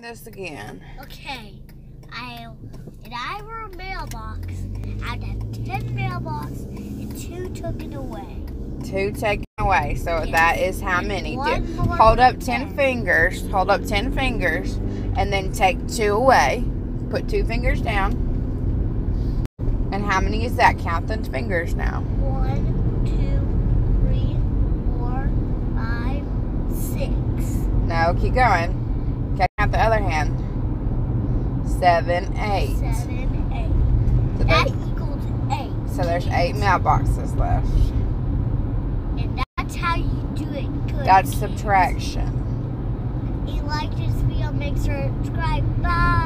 this again. Okay, I if I were a mailbox, I'd have ten mailboxes and two took it away. Two taken away. So Yes. that is how many? One more hold up than 10 fingers. Hold up 10 fingers. And then take two away. Put two fingers down. And how many is that? Count the fingers now. One, two, three, four, five, six. No, keep going. Count the other hand. Seven, eight. Seven, eight. So That there's, equals eight. so there's eight mailboxes left. And that's how you do it good. That's kids. subtraction. You like this video, make sure to subscribe. Bye.